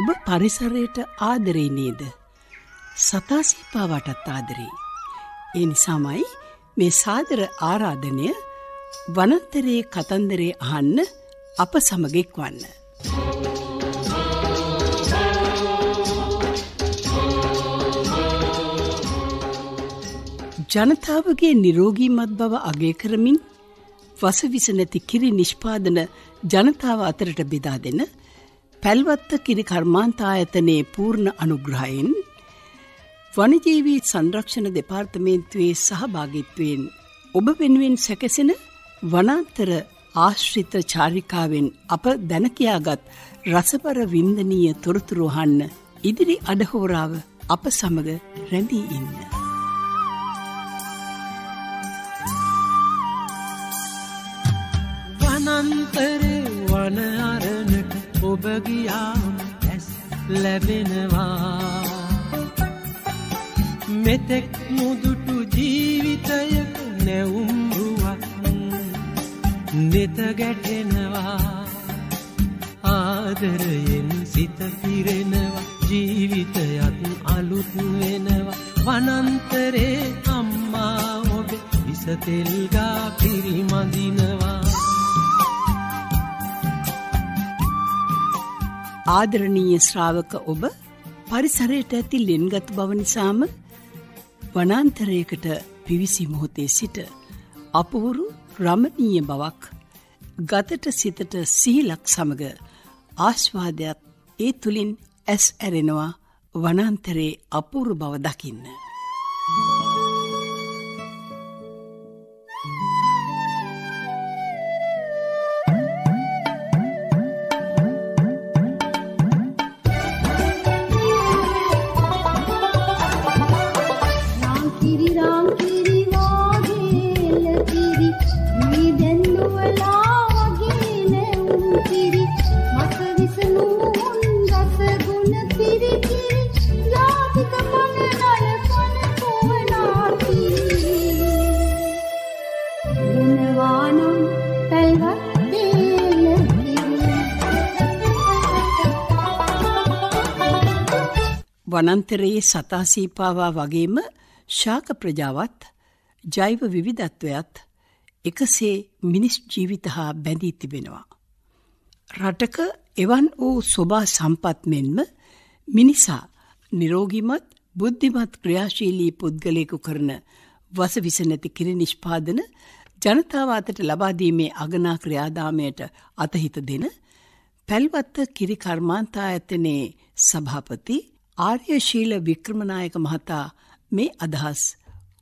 ඔබ පරිසරයට ආදරේ නේද. සතාසීපාවටත් ආදරේ. ඒ නිසාමයි මේ සාදර ආරාධනය වනත්තරයේ කතන්දරේ අහන්න අප සමගෙක් වන්න. ජනතාවගේ නිරෝගීමත් බව අගේ කරමින් වසවිස නැති කිරි නිෂ්පාදන ජනතාව අතරට බෙදා දෙන පැල්වත්ත කිරි කර්මාන්තායතනයේ පූර්ණ අනුග්‍රහයෙන් වනජීවී සංරක්ෂණ දෙපාර්තමේන්තුවේ සහභාගිත්වයෙන් ඔබ වෙනුවෙන් සැකසෙන වනාන්තර ආශ්‍රිත චාරිකාවෙන් අප දැනකයාගත් රසපර වින්දනීය තොරතුරුහන්න ඉදිරි අඩහෝරාව අප සමග රැඳී ඉන්න. ඔබගියාම ඇස් ලැබෙනවා. මෙතෙක් මුදුටු ජීවිතයක නැවුම්රුවක් නෙත ගැටෙනවා. ආදරයෙන් සිත පිරෙනවා. ජීවිතයත් අලුත් වෙනවා. වනන්තරේ අම්මා ඔබ විසතෙල්ගා පිරිමදිනවා. ආදරණීය ශ්‍රාවක ඔබ පරිසරයට ඇති ලෙන්ගත් බව නිසාම වනන්තරයකට පිවිසි මොහොතේ සිට අපවුරු රමණීය බවක් ගතට සිතට සීලක් සමග ආශ්වාදයක් ඒ තුළින් ඇස් ඇරෙනවා වනන්තරේ අපූරු බව දකින්න. වනන්තරයේ සතාසීපාවා වගේම ශාක ප්‍රජාවත් ජෛව විවිධත්වයත් එකසේ මිනිස් ජීවිත හා බැඳී තිබෙනවා. රටක එවන් වූ ස්වභා සම්පත් මෙන්ම මිනිසා නිරෝගිමත් බුද්ධිමත් ක්‍රියාශීලී පුද්ගලයකු කරන වස විස නැති කිරි නිෂ්පාදන ජනතාව අතට ලබාදීමේ අගනා ක්‍රියාදාමයට අතහිත දෙන පැල්වත්ත කිරි කර්මාන්තා ඇතනේ සභාපති ආර්යශීල වික්‍රමනායක මහතා මේ අදහස්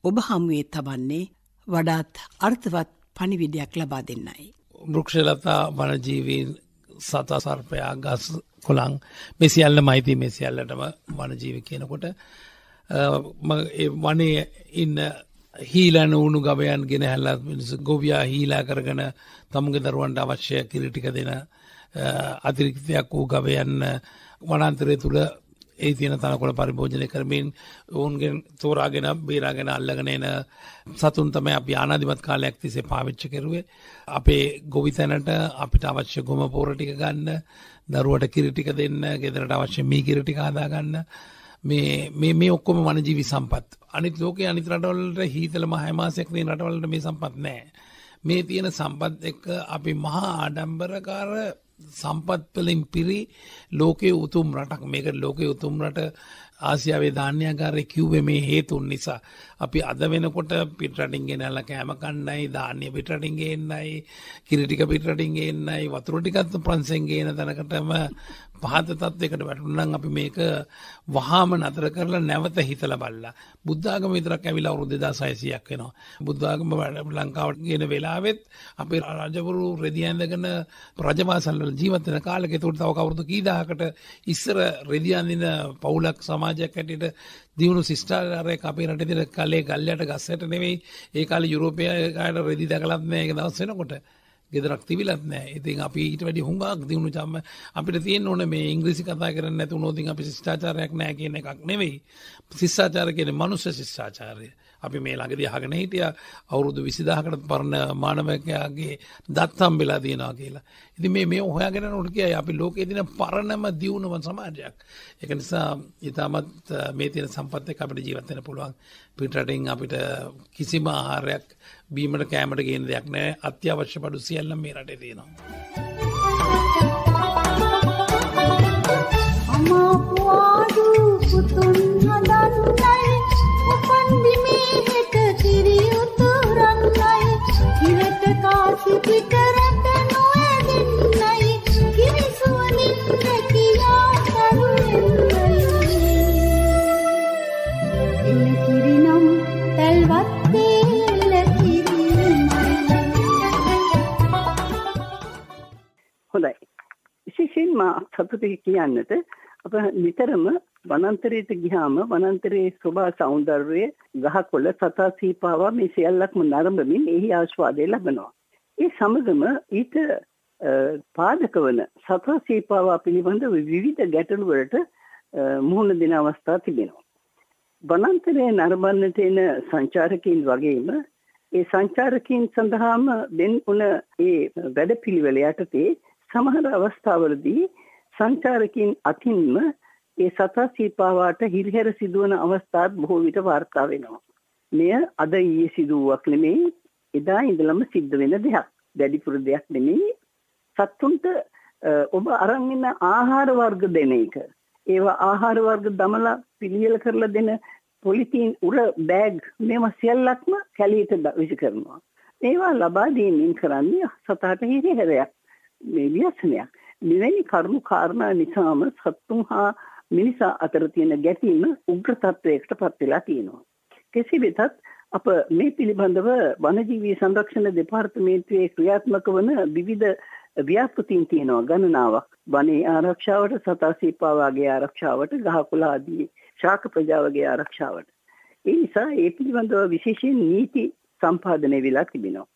ඔබ හමුවේ තබන්නේ වඩාත් අර්ථවත් පණිවිඩයක් ලබා දෙන්නයි. වෘක්ෂලතා වනජීවීන් සතා සර්පයා ගස් කොළං මෙසිියල්ල මයිති මෙසිියල්ලටම වනජීව කියනකොට වනේ ඉන්න හීලන උුණු ගවයන් ගෙන හැල්ලත් මිනිස ගොවයා හීලා කරගන තමුගේ දරුවන්ට අවශ්‍ය කිරිටික දෙන අතිරික්තයක් වූ ගවයන්න වනන්තරය තුළ ඒ තියෙන තනකොළ පරිභෝජනය කරමින් ඔවුන්ගෙන් තෝරාගෙන බේරාගෙන අල්ලගෙන එන සතුන් තමයි අපි ආනාධිමත් කාලයක් තිස්සේ පාවිච්ච කෙරුවේ. අපේ ගොවිතැනට අපිට අවශ්‍ය ගොම පෝර ටික ගන්න දරුවට කිරි ටික දෙන්න ගෙදරට අවශ්‍ය මී කිරි ටික හදාගන්න මේ මේ මේ ඔක්කොම වනජීවි සම්පත්. අනිත් ලෝකයේ අනිත් රටවලට හීතල මහ මාසයක් තියෙන රටවලට මේ සම්පත් නැහැ. මේ තියෙන සම්පත් එක්ක අපි මහා ආඩම්බරකාර සම්පත්වලින් පිරි ලෝකයේ උතුම් රටක් මේක ලෝකයේ උතුම් රට ආසියාවේ ධාන්‍යකාරය කිව්වේ මේ හේතුන් නිසා. අපි අද වෙනකොට පිටරටින් ගෙනල්ලා කෑම කන්නයි, ධාන්‍ය පිටරටින් ගේන්නයි, කිරි ටික පිටරටින් ගේන්නයි, වතුර ටිකත් ප්‍රංශෙන් ගේන තැනකටම පහත තත්වයකට වැටුණනම් අපි මේක වහාම නතර කරලා නැවත හිතලා බලලා. බුද්ධාගම විතරක් ඇවිල්ලා අවුරුදු 2600ක් වෙනවා. බුද්ධාගම ලංකාවට ගෙන වෙලාවෙත් අපේ රජවරු රෙදි ඇඳගෙන රජමාසල් වල ජීවත් වෙන කාලෙක ඒකට තව කවුරුදු කී දහකට ඉස්සර රෙදි අඳින පවුලක් සමාජයක් හැටියට දියුණු ශිෂ්ටාචාරයක් අපේ රටේ තියෙන කලේ ගල්යට ගස්සට නෙවෙයි. ඒ කාලේ යුරෝපයාට රෙදි දැකලත් නෑ ඒක දවස් වෙනකොට. ගෙදරක් තිබිලත් නෑ. ඉතින් අපි ඊට වැඩි හුඟක් දියුණු චම්ම අපිට තියෙන්න ඕනේ මේ ඉංග්‍රීසි කතා කරන්නේ නැතුනොත් ඉතින් අපි ශිෂ්ටාචාරයක් නෑ කියන එකක් නෙවෙයි. ශිෂ්ටාචාර කියන්නේ මනුෂ්‍ය ශිෂ්ටාචාරය. අපි මේ ළඟදී අහගෙන හිටිය අවුරුදු 20000කට පරණ මානවකයාගේ දත් හම්බෙලා තියෙනවා කියලා. ඉතින් මේ මේ හොයාගෙන යනකොට කියයි අපි ලෝකයේ තියෙන පරණම දියුණුව සමාජයක්. ඒක නිසා ඊටමත් මේ තියෙන සම්පත් එක්ක අපිට ජීවත් වෙන්න පුළුවන්. පිටරටින් අපිට කිසිම ආහාරයක් බීමට කෑමට ගේන දෙයක් නැහැ. අත්‍යවශ්‍ය බඩු සියල්ලම මේ රටේ තියෙනවා. කියන්නට අප නිතරම වනන්තරයට ගිහාම වනන්තරයේ ස්වභා සෞන්දර්යය ගහකොළ සතා සීපාවා මේ සියල්ලක්ම නරඹමින් එහි ආස්වාදය ලබනවා. ඒ සමගම ඊට අ, පාදක වන සතා සීපාවා පිළිබඳ විවිධ ගැටලු වලට අ, මුහුණ දෙන අවස්ථා තිබෙනවා. වනන්තරයේ නරඹන්නට එන සංචාරකයන් වගේම ඒ සංචාරකයන් සඳහාම දෙන් උන ඒ වැඩපිළිවෙල යටතේ සමහර අවස්ථාවලදී සංචාරකයන් අතින්ම ඒ සතා සීපාවාට හිරිහැර සිදුවන අවස්ථාත් බොහෝ විට වාර්තා වෙනවා. මෙය අද ඊයේ සිදුවක් නෙමෙයි එදා ඉඳලම සිද්ධ වෙන දෙයක්. වැඩිපුර දෙයක් නෙමෙයි. සත්තුන්ට අ, ඔබ අරන් එන ආහාර වර්ග දෙන එක. ඒවා ආහාර වර්ග දමලා පිළියෙල කරලා දෙන පොලිතීන් උර බෑග් මේවා සියල්ලක්ම කැලියට ද- විසි කරනවා. ඒවා ලබා දීමෙන් කරන්නේ සතාට හිරිහැරයක්. මේ ව්‍යසනයක්. මෙවැනි කරුණු කාරණා නිසාම සත්තුන් හා මිනිසා අතර තියෙන ගැටීම උග්‍ර තත්වයකට පත් වෙලා තියෙනවා. කෙසේ වෙතත් අප මේ පිළිබඳව වනජීවී සංරක්ෂණ දෙපාර්තමේන්තුවේ ක්‍රියාත්මක වන විවිධ ව්‍යාපෘතීන් තියෙනවා ගණනාවක්. වනේ ආරක්ෂාවට සතා සීපාවාගේ ආරක්ෂාවට ගහකොළ ආදී ශාක ප්‍රජාවගේ ආරක්ෂාවට. ඒ නිසා ඒ පිළිබඳව විශේෂයෙන් නීති සම්පාදනය වෙලා තිබෙනවා.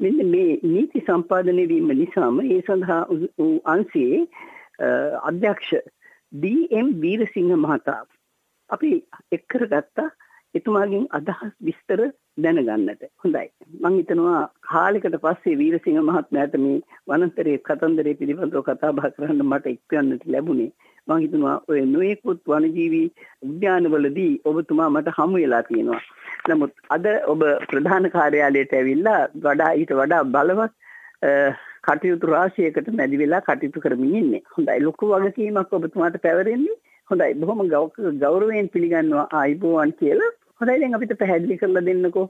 මෙන්න මේ නීති සම්පාදනය වීම නිසාම ඒ සඳහා උ- වූ අංශයේ අ, අධ්‍යක්ෂ ඩී.එම්. වීරසිංහ මහතා අපි එක් කරගත්තා එතුමාගෙන් අදහස් විස්තර දැනගන්නට. හොඳයි. මම හිතනවා කාලයකට පස්සේ වීරසිංහ මහත්මයාට මේ වනාන්තරයේ කතන්දරේ පිළිබඳව කතා බහ කරන්න මට එක්වන්නට ලැබුණේ. මම හිතනවා ඔය නොයෙකුත් වනජීවී උද්‍යානවලදී ඔබතුමා මට හමු වෙලා තියෙනවා. නමුත් අද ඔබ ප්‍රධාන කාර්යාලයට ඇවිල්ලා වඩා ඊට වඩා බලවත් අ, කටයුතු රාශියකට මැදි වෙලා කටයුතු කරමින් ඉන්නේ. හොඳයි ලොකු වගකීමක් ඔබතුමාට පැවරෙන්නේ. හොඳයි බොහොම ගෞ- ගෞරවයෙන් පිළිගන්නවා ආයිබෝවන් කියලා. හොඳයි දැන් අපිට පැහැදිලි කරලා දෙන්නකෝ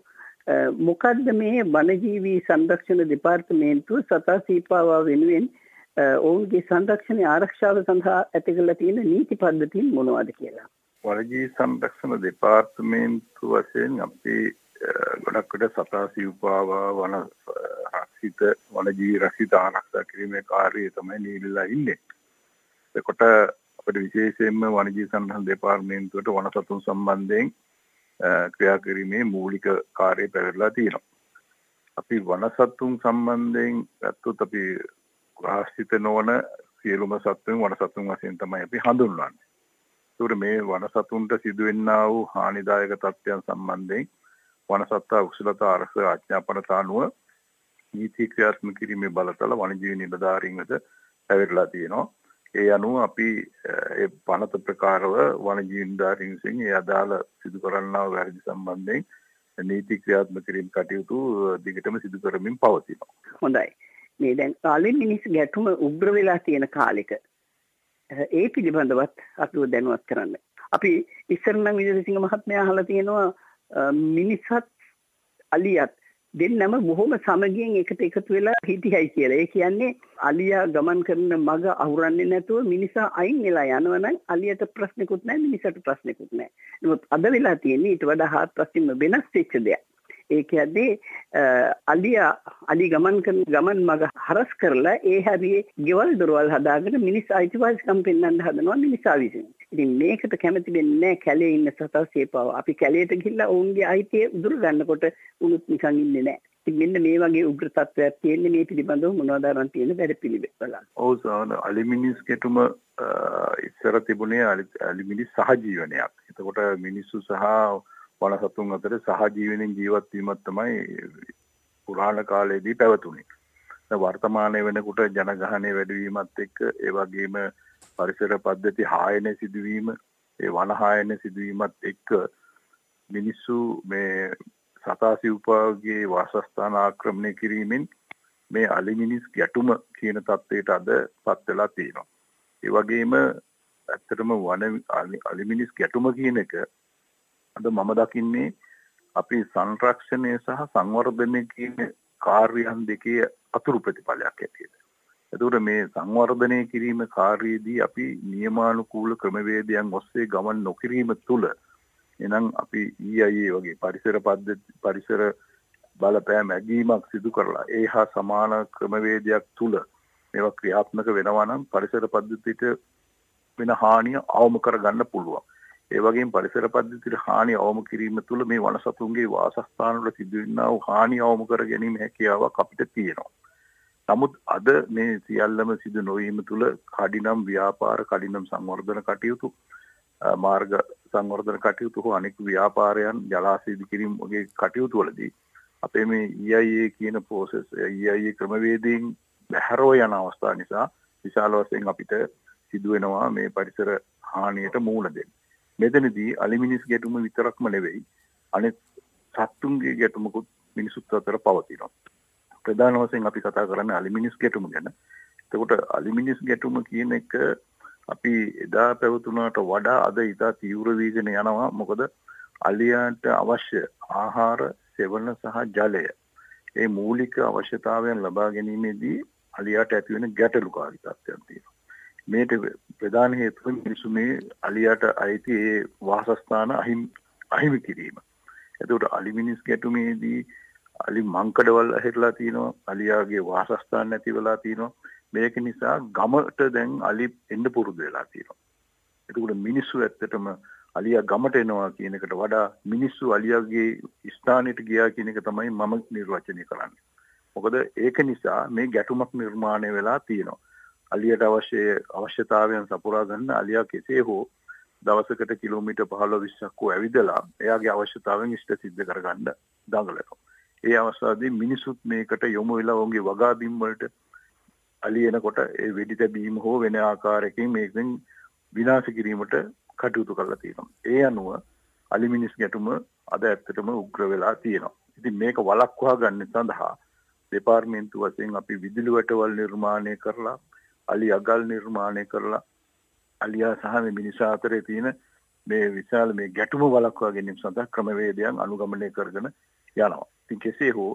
අ, මොකද්ද මේ වනජීවී සංරක්ෂණ දෙපාර්තමේන්තුව සතා සීපාවා වෙනුවෙන් අ, ඔවුන්ගේ සංරක්ෂණ ආරක්ෂාව සඳහා ඇති කරලා තියෙන නීති පද්ධතීන් මොනවද කියලා. වනජී සංරක්ෂණ දෙපාර්තමේන්තු වශයෙන් අපි අ, ගොඩක් විට සතා සිව්පාවා වන අ, රක්ෂිත වනජී රක්ෂිත ආරක්ෂා කිරීමේ කාර්යය තමයි නියැලලා ඉන්නේ. එතකොට අපිට විශේෂයෙන්ම වනජී සංරක්ෂණ දෙපාර්තමේන්තුවට වන සතුන් සම්බන්ධයෙන් අ, ක්‍රියා කිරීමේ මූලික කාර්යය පැවරලා තියෙනවා. අපි වන සතුන් සම්බන්ධයෙන් ගත්තොත් අපි ආශ්‍රිත නොවන සියලුම සත්තුන් වන සතුන් වශයෙන් තමයි අපි හඳුන්වන්නේ. ඒකට මේ වනසතුන්ට සිදුවෙන්නා වූ හානිදායක තත්ත්වයන් සම්බන්ධයෙන් වනසත්තා උසලතා අරස ආඥාපනතා අනුව නීති ක්‍රියාත්මක කිරීමේ බලතල වනජීවි නිලධාරීන් වෙත පැවරලා තියෙනවා. ඒ අනුව අපි අ, ඒ පනත ප්‍රකාරව වනජීවි නිලධාරීන් විසින් ඒ අදාළ සිදු කරන්නා වූ වැරදි සම්බන්ධයෙන් නීති ක්‍රියාත්මක කිරීම කටයුතු අ, දිගටම සිදු කරමින් පවතිනවා. හොඳයි. මේ දැන් කාලෙ මිනිස් ගැටුම උග්‍ර වෙලා තියෙන කාලෙක අහ, ඒ පිළිබඳවත් අපිව දැනුවත් කරන්න. අපි ඉස්සර නම් විජේසිංහ මහත්මයා අහලා තියෙනවා අ, මිනිසත් අලියත් දෙන්නම බොහොම සමගියෙන් එකට එකතු වෙලා හිටියයි කියලා. ඒ කියන්නේ අලියා ගමන් කරන මග අහුරන්නේ නැතුව මිනිසා අයින් වෙලා යනවා නම් අලියට ප්‍රශ්නකුත් නැහැ මිනිසට ප්‍රශ්නකුත් නැහැ. නමුත් අද වෙලා තියෙන්නේ ඊට වඩා හාත්පසින්ම වෙනස් වෙච්ච දෙයක්. ඒ කියන්නේ අ, අලියා අලි ගමන් කරන ගමන් මග හරස් කරලා ඒ හැරියේ ගෙවල් දොරවල් හදාගෙන මිනිස් අයිතිවාසිකම් පෙන්වන්න හදනවා මිනිසා විසින්. ඉතින් මේකට කැමති වෙන්නේ නැහැ කැලේ ඉන්න සතා සේපාව. අපි කැලේට ගිහිල්ලා ඔවුන්ගේ අයිතිය උදුර ගන්නකොට උනුත් නිකන් ඉන්නේ නැහැ. ඉතින් මෙන්න මේ වගේ උග්‍ර තත්ත්වයක් තියෙන්නේ මේ පිළිබඳව මොනවද අරන් තියෙන වැඩ පිළිවෙල. ඔව් සාන අලිමිනිස් කෙටුම අ, ඉස්සර තිබුණේ අලි- අලිමිනිස් සහජීවනයක්. එතකොට මිනිස්සු සහ වන සතුන් අතර සහජීවනෙන් ජීවත් වීමත් තමයි පුරාණ කාලයේදී පැවතුනේ. දැන් වර්තමානයේ වෙනකොට ජනගහනය වැඩිවීමත් එක්ක ඒ වගේම පරිසර පද්ධති හායනය සිදුවීම ඒ වන හායනය සිදුවීමත් එක්ක මිනිස්සු මේ සතා සිව්පාගේ වාසස්ථාන ආක්‍රමණය කිරීමෙන් මේ අලිමිනිස් ගැටුම කියන තත්ත්වයට අද පත් වෙලා තියෙනවා. ඒ වගේම ඇත්තටම වන අලිමිනිස් ගැටුම කියන එක අද මම දකින්නේ අපි සංරක්ෂණය සහ සංවර්ධනය කියන කාර්යයන් දෙකේ අතුරු ප්‍රතිඵලයක් ඇටියට. එතකොට මේ සංවර්ධනය කිරීම කාර්යයේදී අපි නියමානුකූල ක්‍රමවේදයන් ඔස්සේ ගමන් නොකිරීම තුළ එනම් අපි ඊఐఏ වගේ පරිසර පද්ධති පරිසර බලපෑම් ඇගීමක් සිදු කරලා ඒ හා සමාන ක්‍රමවේදයක් තුළ මේවා ක්‍රියාත්මක වෙනවා නම් පරිසර පද්ධතියට වෙන හානිය අවම කරගන්න පුළුවන්. ඒ වගේම පරිසර පද්ධතියට හානි අවම කිරීම තුළ මේ වනසතුන්ගේ වාසස්ථානවල සිදුවෙනා වූ හානි අවම කර ගැනීම හැකියාවක් අපිට තියෙනවා. නමුත් අද මේ සියල්ලම සිදු නොවීම තුළ කඩිනම් ව්‍යාපාර කඩිනම් සංවර්ධන කටයුතු මාර්ග සංවර්ධන කටයුතු හෝ අනෙක් ව්‍යාපාරයන් ජලාශය ඉදිකිරීම වගේ කටයුතු වලදී අපේ මේ EIA කියන process EIA ක්‍රමවේදයෙන් බැහැරව යන අවස්ථා නිසා විශාල වශයෙන් අපිට සිදු වෙනවා මේ පරිසර හානියට මූණ දෙන්න. මෙතනදී අලිමිනිස් ගැටුම විතරක්ම නෙවෙයි අනෙත් සත්තුන්ගේ ගැටුමකුත් මිනිසුත් අතර පවතිනවා. ප්‍රධාන වශයෙන් අපි කතා කරන්නේ අලිමිනිස් ගැටුම ගැන. එතකොට අලිමිනිස් ගැටුම කියන එක අපි එදා පැවතුනාට වඩා අද ඉතා තීව්‍ර වීගෙන යනවා. මොකද අලියාට අවශ්‍ය ආහාර, සෙවණ සහ ජලය ඒ මූලික අවශ්‍යතාවයන් ලබා ගැනීමේදී අලියාට ඇතිවෙන ගැටලුකාරී තත්ත්වයක් තියෙනවා. මේට ප්‍රධාන හේතුව මිනිසු මේ අලියට අයිති ඒ වාසස්ථාන අහිමි කිරීම. එතකොට අලි මිනිස් ගැටුමේදී අලි මංකඩවල් ඇහිරලා තියෙනවා අලියාගේ වාසස්ථාන නැති වෙලා තියෙනවා මේක නිසා ගමට දැන් අලි එන්න පුරුදු වෙලා තියෙනවා. එතකොට මිනිස්සු ඇත්තටම අලියා ගමට එනවා කියන එකට වඩා මිනිස්සු අලියාගේ ස්ථානෙට ගියා කියන එක තමයි මම නිර්වචනය කරන්නේ. මොකද ඒක නිසා මේ ගැටුමක් නිර්මාණය වෙලා තියෙනවා. අලියට අවශ්‍ය අවශ්‍යතාවයන් සපුරා ගන්න අලියා කෙසේ හෝ දවසකට කිලෝමීටර් 15 20ක් හෝ ඇවිදලා එයාගේ අවශ්‍යතාවයන් ඉෂ්ට සිද්ධ කරගන්න දඟලනවා. ඒ අවස්ථාවේදී මිනිසුත් මේකට යොමු වෙලා ඔවුන්ගේ වගා බිම් වලට අලි එනකොට ඒ වෙඩි තැබීම හෝ වෙන ආකාරයකින් මේකෙන් විනාශ කිරීමට කටයුතු කරලා තියෙනවා. ඒ අනුව අලි මිනිස් ගැටුම අද ඇත්තටම උග්‍ර වෙලා තියෙනවා. ඉතින් මේක වළක්වා ගන්න සඳහා දෙපාර්තමේන්තු වශයෙන් අපි විදුලි වැටවල් නිර්මාණය කරලා අලි අගල් නිර්මාණය කරලා අලියා සහ මේ මිනිසා අතරේ තියෙන මේ විශාල මේ ගැටුම වළක්වා ගැනීම සඳහා ක්‍රමවේදයන් අනුගමනය කරගෙන යනවා. ඉතින් කෙසේ හෝ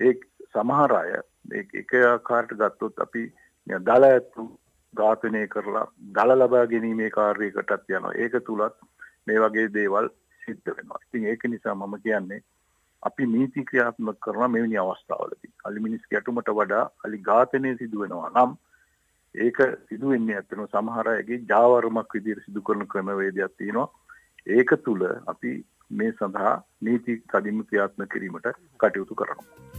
ඒ සමහර අය එක ආකාරයට ගත්තොත් අපි දල ඇතු ඝාතනය කරලා දල ලබා ගැනීමේ කාර්යයකටත් යනවා. ඒක තුලත් මේ වගේ දේවල් සිද්ධ වෙනවා. ඉතින් ඒක නිසා මම කියන්නේ අපි නීති ක්‍රියාත්මක කරන මෙවැනි අවස්ථාවලදී අලි මිනිස් ගැටුමට වඩා අලි ඝාතනය සිදු වෙනවා නම් ඒක සිදු වෙන්නේ ඇත්තටම සමහර අයගේ ජාවරමක් විදිහට සිදු කරන ක්‍රමවේදයක් තියෙනවා. ඒක තුල අපි මේ සඳහා නීති කඩින්ම ක්‍රියාත්මක කිරීමට කටයුතු කරනවා.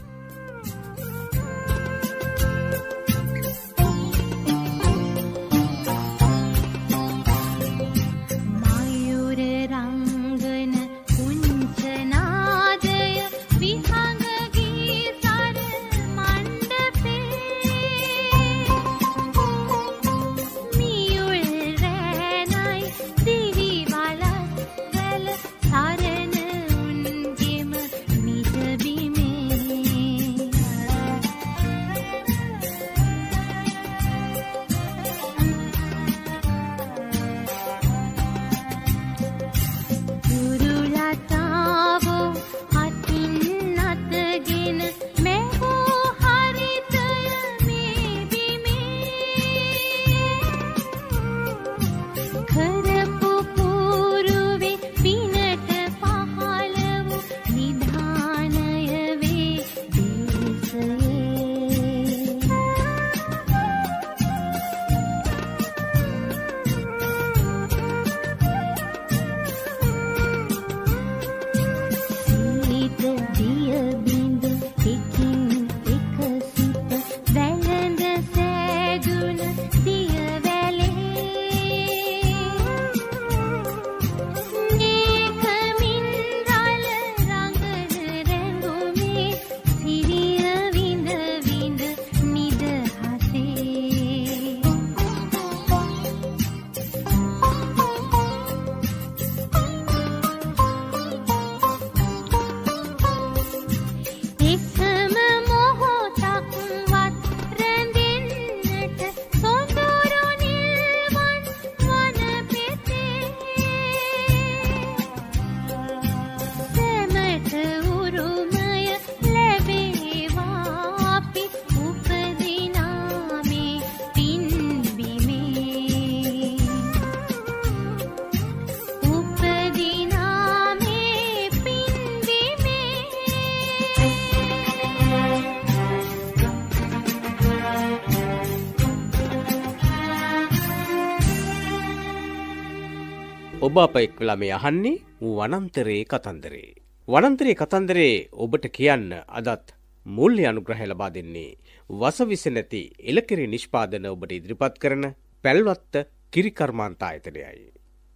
ඔබ අප එක් වෙලා මේ අහන්නේ වනන්තරේ කතන්දරේ. වනන්තරේ කතන්දරේ ඔබට කියන්න අදත් මුල්්‍ය අනුග්‍රහ ලබා දෙන්නේ වසවිස නැති එලකිරි නිෂ්පාදන ඔබට ඉදිරිපත් කරන පැල්වත්ත කිරිකර්මාන්තායතනයයි.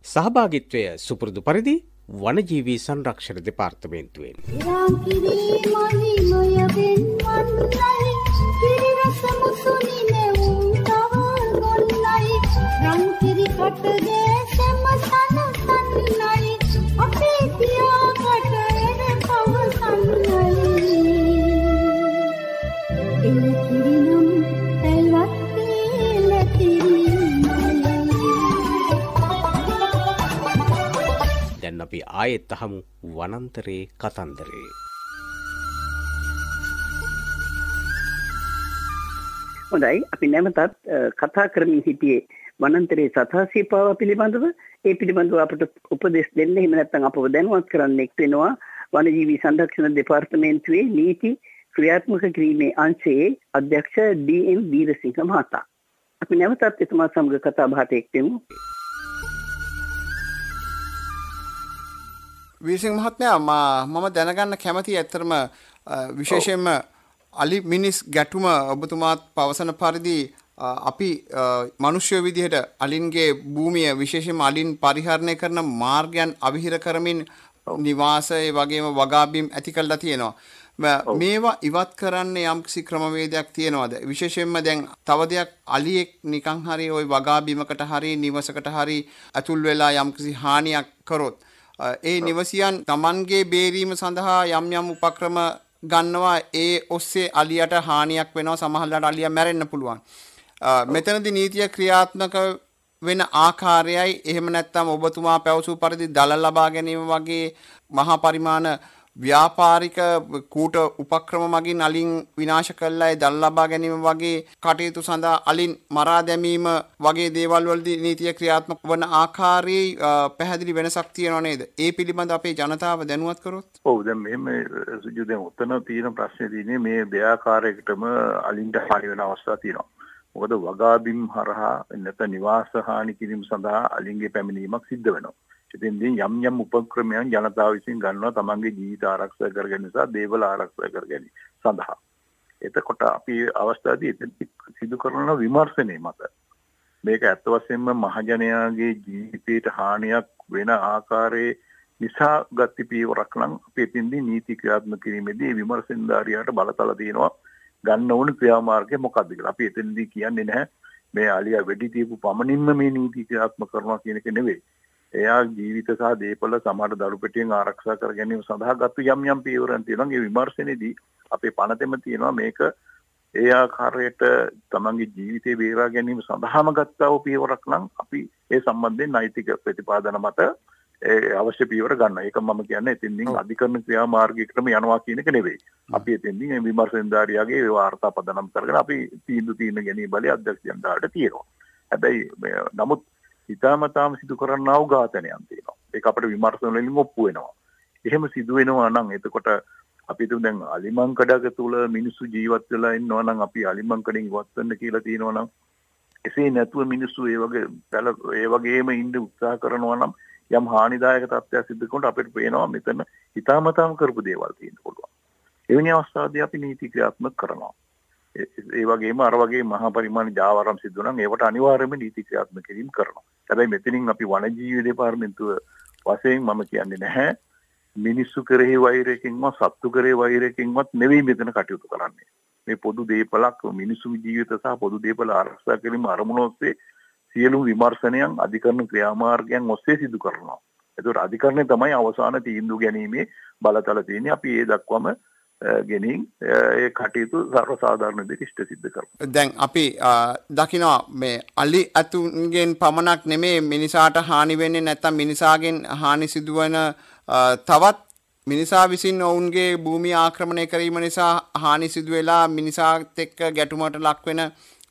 සහභාගිත්වය සුපුරුදු පරිදි වනජීවී සංරක්ෂණ දෙපාර්තමේන්තුවෙන්. ආයෙත් අහමු වනන්තරේ කතන්දරේ. හොඳයි අපි නැමතත් අ, කතා කරමින් හිටියේ වනන්තරේ සතාසීපාව පිළිබඳව ඒ පිළිබඳව අපට උපදෙස් දෙන්න එහෙම නැත්නම් අපව දැනුවත් කරන්න එක් වෙනවා වනජීවී සංරක්ෂණ දෙපාර්තමේන්තුවේ නීති ක්‍රියාත්මක කිරීමේ අංශයේ අධ්‍යක්ෂ ඩී.එම්. වීරසිංහ මහතා. අපි නැවතත් එතුමා සමග කතා බහට එක් වීරසිංහ මහත්මයා මම දැනගන්න කැමති ඇත්තරම විශේෂයෙන්ම අලි මිනිස් ගැටුම ඔබතුමාත් පවසන පරිදි අපි මනුෂ්‍ය විදිහට අලින්ගේ භූමිය විශේෂයෙන්ම අලින් පරිහරණය කරන මාර්ගයන් අවිහිර කරමින් නිවාසය වගේම වගාබීම් ඇති කල්ලා තියෙනවා. මේවා ඉවත් කරන්න යම්කිසි ක්‍රමවේදයක් තියෙනවාද විශේෂයෙන්ම දැන් තව දෙයක් අලියෙක් නිකං හරි ওই වගාබීමකට හරි නිවසකට හරි ඇතුල් වෙලා යම්කිසි හානියක් කරොත් ඒ නිවසියන් තමන්ගේ බේරීම සඳහා යම් යම් උපක්‍රම ගන්නවා ඒ ඔස්සේ අලියට හානියක් වෙනවා සමහල්ලට අලිය මැරෙන්න පුළුවන්. මෙතනදි නීතිය ක්‍රියාත්මක වෙන ආකාරයයි එහෙම නැත්තම් ඔබතුමා පැවසූ පරිදි දල ලබා ගැනීම වගේ මහා පරිමාණ ව්‍යාපාරික කූට උපක්‍රම මගින් අලින් විනාශ කල්ලායි දල් ලබා ගැනීම වගේ කටයුතු සඳහා අලින් මරා දැමීම වගේ දේවල් වලදී නීතිය ක්‍රියාත්මක වන ආකාරයේ අ, පැහැදිලි වෙනසක් තියෙනව නේද? ඒ පිළිබඳ අපේ ජනතාව දැනුවත් කරොත් ඔව් දැන් මෙහෙම සුජු දැන් උතන තියෙන ප්‍රශ්නේ තියෙන්නේ මේ දෙආකාරයකටම අලින්ට හානි වෙන අවස්ථා තියෙනවා. මොකද වගාබිම් හරහා නැත්නම් නිවාස හානි කිරීම සඳහා අලින්ගේ පැමිණීමක් සිද්ධ වෙනවා. ඉතින්දී යම් යම් උපක්‍රමයන් ජනතාව විසින් ගන්නවා තමන්ගේ ජීවිත ආරක්ෂා කර ගැනීම සහ දේවල් ආරක්ෂා කර ගැනීම සඳහා. එතකොට අපි අවස්ථාවේදී එතෙන්දි සිදු කරන විමර්ශනයේ මත මේක ඇත්ත වශයෙන්ම මහජනයාගේ ජීවිතයට හානියක් වෙන ආකාරයේ නිසා ගත්ත පියවරක් නම් අපි එතින්දී නීති ක්‍රියාත්මක කිරීමේදී විමර්ශනධාරියාට බලතල තියෙනවා ගන්න ඕන ක්‍රියාමාර්ගය මොකක්ද කියලා. අපි එතනදී කියන්නේ නැහැ මේ අලියා වෙඩි තියපු පමණින්ම මේ නීති ක්‍රියාත්මක කරනවා කියන එක නෙවෙයි. එයා ජීවිත සහ දේපල සමහර දරු පෙටියෙන් ආරක්ෂා කර ගැනීම සඳහා ගත්තු යම් යම් පියවරන් තියෙනවා. ඒ විමර්ශනයේදී අපේ පනතෙම තියෙනවා මේක ඒ ආකාරයට තමන්ගේ ජීවිතේ බේරා ගැනීම සඳහාම ගත්තා වූ පියවරක් නම් අපි ඒ සම්බන්ධයෙන් නෛතික ප්‍රතිපාදන මත ඒ අවශ්‍ය පියවර ගන්න. ඒක මම කියන්නේ එතින්දින් අධිකරණ ක්‍රියාමාර්ගයකටම යනවා කියන එක නෙවෙයි. අපි එතින්දින් මේ විමර්ශනධාරියාගේ ඒ වාර්තා පදනම් කරගෙන අපි තීන්දුව తీන ගැනීම බලය අධ්‍යක්ෂයන්ට තියෙනවා. හැබැයි නමුත් හිතාමතාම සිදු කරන්නා වූ ඝාතනයන් තියෙනවා. ඒක අපිට විමර්ශන වලින් ඔප්පු වෙනවා. එහෙම සිදු වෙනවා නම් එතකොට අපි හිතමු දැන් අලිමංකඩක තුල මිනිස්සු ජීවත් වෙලා ඉන්නවා නම් අපි අලිමංකඩෙන් ඉවත් වෙන්න කියලා තියෙනවා නම් එසේ නැතුව මිනිස්සු ඒ වගේ පැල ඒ වගේම ඉන්න උත්සාහ කරනවා නම් යම් හානිදායක තත්ත්වයක් සිද්ධ කරනකොට අපිට පේනවා මෙතන හිතාමතාම කරපු දේවල් තියෙන්න පුළුවන්. එවැනි අවස්ථාවදී අපි නීති ක්‍රියාත්මක කරනවා. ඒ- ඒ වගේම අර වගේ මහා පරිමාණ ජාවාරම් සිද්ධ වුණා නම් ඒවට අනිවාර්යයෙන්ම නීති ක්‍රියාත්මක කිරීම කරනවා. හැබැයි මෙතනින් අපි වනජීවි දෙපාර්තමේන්තුව වශයෙන් මම කියන්නේ නැහැ මිනිස්සු කරෙහි වෛරයකින්වත් සත්තු කරේ වෛරයකින්වත් නෙවෙයි මෙතන කටයුතු කරන්නේ. මේ පොදු දේපලක් මිනිසු ජීවිත සහ පොදු දේපල ආරක්ෂා කිරීම අරමුණ ඔස්සේ සියලු විමර්ශනයන් අධිකරණ ක්‍රියාමාර්ගයන් ඔස්සේ සිදු කරනවා. එතකොට අධිකරණය තමයි අවසාන තීන්දුව ගැනීමේ බලතල තියෙන්නේ. අපි ඒ දක්වම අ, ගෙනින් අ, ඒ කටයුතු සර්ව සාධාරණ විදිහට ඉෂ්ට සිද්ධ කරනවා. දැන් අපි අ, දකිනවා මේ අලි ඇතුන්ගෙන් පමණක් නෙමේ මිනිසාට හානි වෙන්නේ නැත්තම් මිනිසාගෙන් හානි සිදුවන අ, තවත් මිනිසා විසින් ඔවුන්ගේ භූමිය ආක්‍රමණය කිරීම නිසා හානි සිදු වෙලා මිනිසාත් එක්ක ගැටුමට ලක් වෙන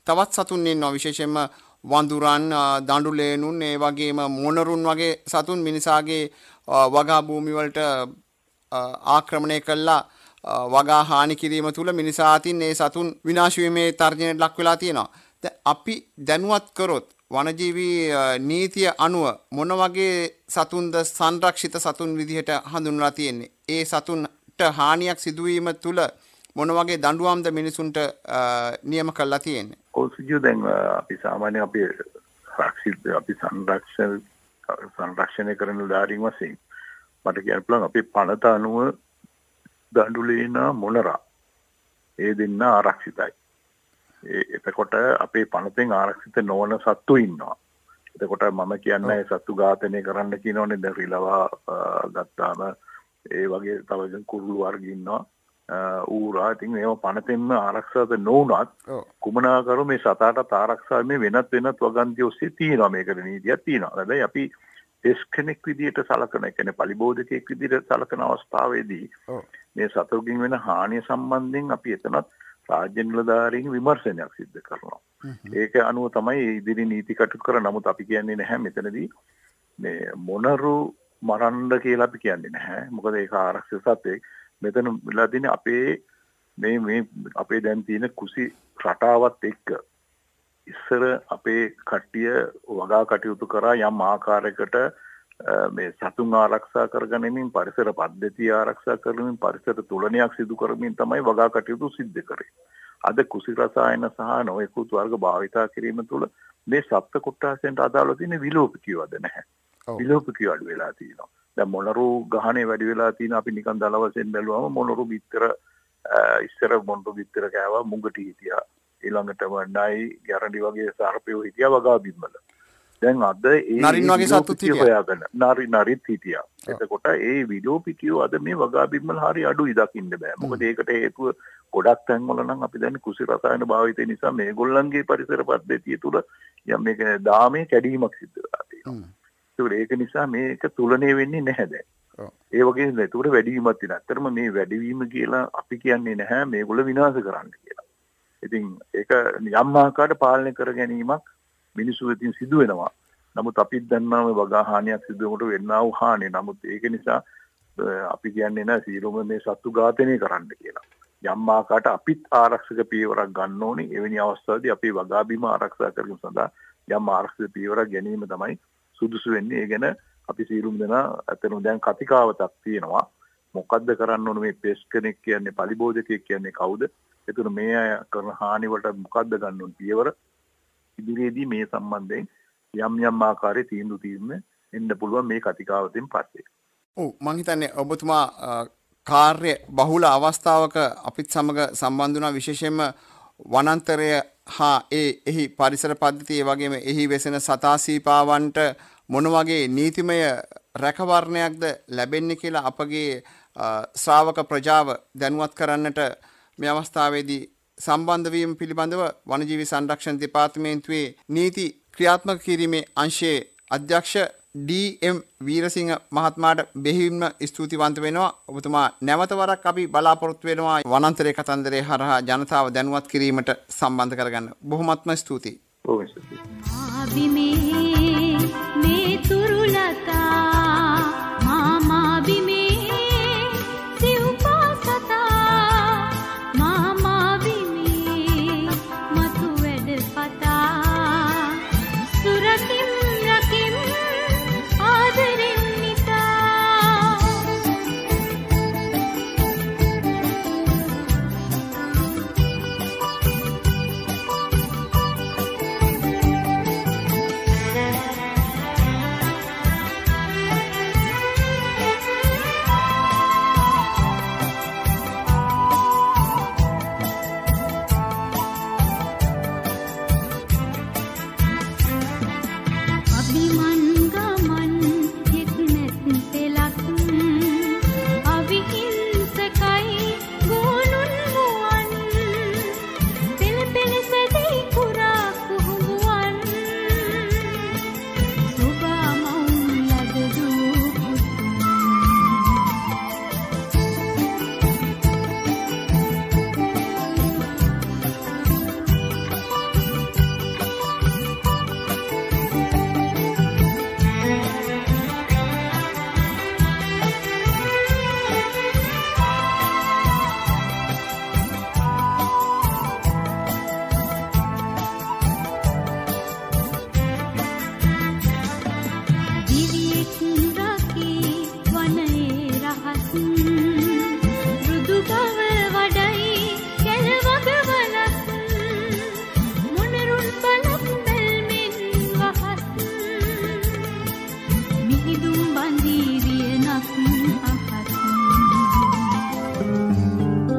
තවත් සතුන් ඉන්නවා විශේෂයෙන්ම වඳුරන් අ, දඬුලේනුන් ඒ වගේම මොනරුන් වගේ සතුන් මිනිසාගේ අ, වගා භූමි වලට අ, ආක්‍රමණය කළා අ, වගා හානි කිරීම තුළ මිනිසා අතින් ඒ සතුන් විනාශ වීමේ තර්ජනයට ලක් වෙලා තියෙනවා. දැන් අපි දැනුවත් කරොත් වනජීවී අ, නීතිය අනුව මොන වගේ සතුන්ද සංරක්ෂිත සතුන් විදිහට හඳුන්වලා තියෙන්නේ. ඒ සතුන්ට හානියක් සිදුවීම තුළ මොන වගේ දඬුවම්ද මිනිසුන්ට අ, නියම කරලා තියෙන්නේ. කෝසිජු දැන් අ, අපි සාමාන්‍ය අපි රක්ෂිත අපි සංරක්ෂණ සංරක්ෂණය කරන ධාරීන් වශයෙන් මට කියන්න පුළුවන් අපේ පනත අනුව දඬුලේනා මොනරා ඒ දෙන්න ආරක්ෂිතයි. එතකොට අපේ පනතෙන් ආරක්ෂිත නොවන සත්තු ඉන්නවා. එතකොට මම කියන්නේ සත්තු ඝාතනය කරන්න කියනෝනේ දැන් රිලවා ගත්තාම ඒ වගේ තව කුරුළු වර්ග ඉන්නවා. අ, ඌරා ඉතින් ඒව පනතෙන්ම ආරක්ෂාද නොවුනත්. කුමනාකරු මේ සතාට ආරක්ෂා මේ වෙනත් වෙනත් වගන්ති ඔස්සේ තියෙනවා මේකට නීතියක් තියෙනවා. හැබැයි අපි ටෙස් කෙනෙක් විදිහට සලකන කියන්නේ පලිබෝධකයෙක් විදිහට සලකන අවස්ථාවේදී. මේ සතුන්ගෙන් වෙන හානිය සම්බන්ධයෙන් අපි එතනත් රාජ්‍ය නිලධාරීන් විමර්ශනයක් සිද්ධ කරනවා. ඒක අනුව තමයි ඉදිරි නීති කටයුතු කර නමුත් අපි කියන්නේ නැහැ මෙතනදී මේ මොනරු මරන්න කියලා අපි කියන්නේ නැහැ. මොකද ඒක ආරක්ෂක සත්වෙක්. මෙතන වෙලා තියෙන්නේ අපේ මේ මේ අපේ දැන් තියෙන කුසි රටාවත් එක්ක ඉස්සර අපේ කට්ටිය වගා කටයුතු කරා යම් ආකාරයකට මේ සතුන් ආරක්ෂා කරගැනීමෙන් පරිසර පද්ධතිය ආරක්ෂා කරමින් පරිසර තුලනයක් සිදු කරමින් තමයි වගා කටයුතු සිද්ධ කරේ. අද කුසි රසායන සහ නොයෙකුත් වර්ග භාවිතා කිරීම තුළ මේ සප්ත කොට්ටාසෙන්ට අදාළ තියෙන විලෝපිතිය අද නැහැ. විලෝපිතිය අඩු වෙලා තියෙනවා. දැන් මොනරු ගහනේ වැඩි වෙලා තියෙන අපි නිකන් දල වශයෙන් බැලුවම මොනරු අ, ඉස්සර මොනරු බිත්තර කෑවා මුංගටි හිටියා. ඊළඟට වඩයි ගැරඩි වගේ සර්පයෝ හිටියා වගා බිම්වල. දැන් අද නරින් වගේ සත්තුත් විලෝපිතිය හිටියා. හොයාගෙන නරි නරිත් හිටියා. එතකොට ඒ විලෝපිතියෝ අද මේ වගා බිම්වල හරි අඩුයි දකින්න බෑ. මොකද ඒකට හේතුව ගොඩක් තැන්වල නම් අපි දැන් කුසි රසායන භාවිතය නිසා මේගොල්ලන්ගේ පරිසර පද්ධතිය තුළ යම් මේක දාමේ කැඩීමක් සිද්ධ වෙලා තියෙනවා. ඒක නිසා මේක තුලණය වෙන්නේ නැහැ දැන්. ඒ වගේ? ඒකට වැඩිවීමක් තියෙනවා. ඇත්තටම මේ වැඩිවීම කියලා අපි කියන්නේ නැහැ මේගොල්ල විනාශ කරන්න කියලා. ඉතින් ඒක යම් ආකාරයට පාලනය කර ගැනීමක් මිනිස්සු වෙතින් සිදු වෙනවා. නමුත් අපිත් දන්නවා මේ වගා හානියක් සිදු වෙනකොට වෙන්නා වූ හානිය. නමුත් ඒක නිසා අ, අපි කියන්නේ නැහැ සියලුම මේ සත්තු ඝාතනය කරන්න කියලා. යම් ආකාරයට අපිත් ආරක්ෂක පියවරක් ගන්න ඕනේ. එවැනි අවස්ථාවේදී අපි වගා බිම ආරක්ෂා කිරීම සඳහා යම් ආරක්ෂක පියවරක් ගැනීම තමයි සුදුසු වෙන්නේ. ඒ ගැන අපි සියලුම දෙනා අතන දැන් කතිකාවතක් තියෙනවා. මොකද්ද කරන්න ඕන මේ පෙස් කෙනෙක් කියන්නේ පලිබෝධකයෙක් කියන්නේ කවුද? එතන මේ අය කරන හානි වලට මොකද්ද ගන්න ඕන පියවර? ඉදිරියේදී මේ සම්බන්ධයෙන් යම් යම් ආකාරයේ තීන්දුව తీන්න එන්න පුළුවන් මේ කතිකාවතෙන් පස්සේ. ඔව් මං හිතන්නේ ඔබතුමා අ, කාර්ය බහුල අවස්ථාවක අපිත් සමග සම්බන්ධ වුණා විශේෂයෙන්ම වනාන්තරය හා ඒ එහි පරිසර පද්ධතිය වගේම එහි වෙසෙන සතා සීපාවන්ට මොන වගේ නීතිමය රැකවරණයක්ද ලැබෙන්නේ කියලා අපගේ අ, ශ්‍රාවක ප්‍රජාව දැනුවත් කරන්නට මේ අවස්ථාවේදී සම්බන්ධ වීම පිළිබඳව වනජීවි සංරක්ෂණ දෙපාර්තමේන්තුවේ නීති ක්‍රියාත්මක කිරීමේ අංශයේ අධ්‍යක්ෂ ඩම් වීරසිංහ මහත්මාට බෙහිවින්ම ස්තුතිවන්ත වෙනවා. ඔබතුමා නැවත වරක් අපි බලාපොරොත්තු වෙනවා වනන්තරය කතන්දරේ හරහා ජනතාව දැනුවත් කිරීමට සම්බන්ධ කරගන්න. බොහොමත්ම ස්තුතියි. ඔව් ස්තුතියි.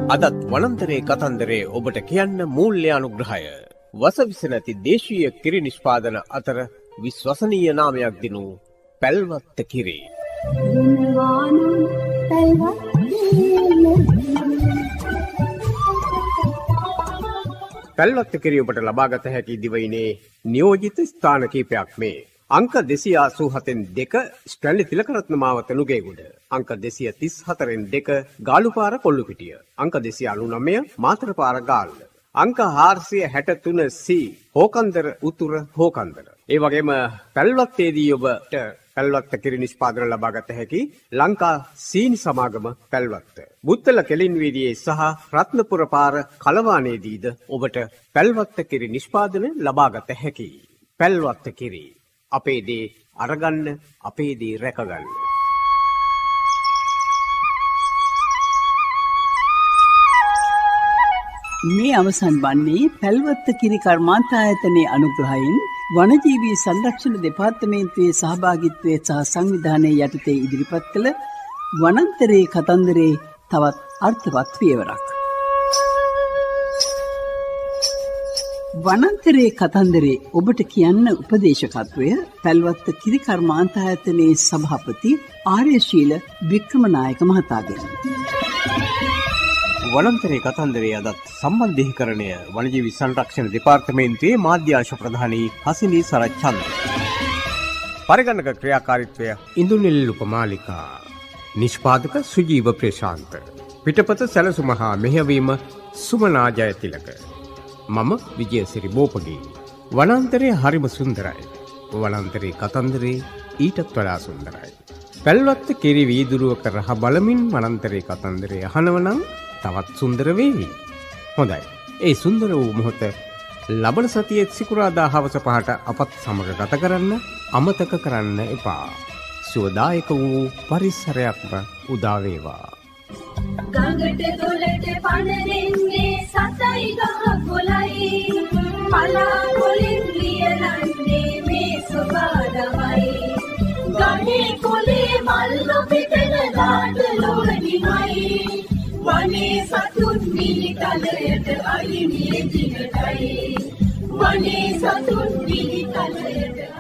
අදත් වනන්තරේ කතන්දරේ ඔබට කියන්න මූල්‍ය අනුග්‍රහය. වසවිස නැති දේශීය කිරි නිෂ්පාදන අතර විශ්වසනීය නාමයක් දිනු පැල්වත්ත කිරේ. පැල්වත්ත කිරි ඔබට ලබාගත හැකි දිවයිනේ නියෝජිත ස්ථාන කීපයක් මේ. අංක දෙසිය අසූ හතෙන් දෙක ස්ටැන්ලි තිලකරත්න මාවත නුගේගුඩ. අංක දෙසිය තිස් හතරෙන් දෙක ගාලුපාර කොල්ලුපිටිය. අංක දෙසිය අනු නමය මාතරපාර ගාල්ල. අංක හාර්සිය හැටතුන සී හෝකන්දර උතුර හෝකන්දර. ඒ වගේම පැල්වත්තේදී ඔබට පැල්වත්ත කිරි නිෂ්පාදන ලබාගත හැකි ලංකා සීනි සමාගම පැල්වත්ත. බුත්තල කෙලින්වීදියේ සහ රත්නපුර පාර කලවානේදීද ඔබට පැල්වත්ත කිරි නිෂ්පාදන ලබාගත හැකි. පැල්වත්ත කිරි. අපේ දේ අරගන්න අපේ දේ රැකගන්න. මේ අවසන් වන්නේ පැල්වත්ත කිරි කර්මාන්තායතනයේ අනුග්‍රහයෙන් වනජීවී සංරක්ෂණ දෙපාර්තමේන්තුවේ සහභාගිත්වය සහ සංවිධානය යටතේ ඉදිරිපත් කළ වනන්තරයේ කතන්දරේ තවත් අර්ථවත් පියවරක්. වනන්තරයේ කතන්දරේ ඔබට කියන්න උපදේශකත්වය පැල්වත්ත කිරි කර්මාන්තායතනයේ සභාපති ආර්යශීල වික්‍රමනායක මහතාගෙන. වනන්තරේ කතන්දරේ අදත් සම්බන්ධීකරණය වනජීවි සංරක්ෂණ දෙපාර්තමේන්තුවේ මාධ්‍යාංශ ප්‍රධානී හසිනී සරච්චන්ද. පරිගණක ක්‍රියාකාරීත්වය ඉඳුනිල් උපමාලිකා. නිෂ්පාදක සුජීව ප්‍රේශාන්ත. පිටපත සැලසුම හා මෙහෙවීම සුමනා ජයතිලක. මම විජයසිරි බෝපගේ. වනන්තරය හරිම සුන්දරයි. වනන්තරේ කතන්දරේ ඊටත් වඩා සුන්දරයි. පැල්වත්ත කෙරි වීදුරුවක රහ බලමින් වනන්තරේ කතන්දරේ අහනවනම් තවත් සුන්දර වේවි. හොඳයි. ඒ සුන්දර වූ මොහොත ලබන සතියෙත් සිකුරාදා හවස පහට අපත් සමග ගත කරන්න අමතක කරන්න එපා. සුවදායක වූ පරිස්සරයක්ම උදාවේවා. ගඟට දොලට පණරෙන්නේ සතයි ගහ කොලයි පලා කොලින් ලියලන්නේ මේ සොබාදමයි ගනේ කොලේ මල්ලො පිටන දාට ලොවනිමයි වනේ සතුන් මිනිතලයට අයිනිය දිනටයි වනේ සතුන් මිනිතලයට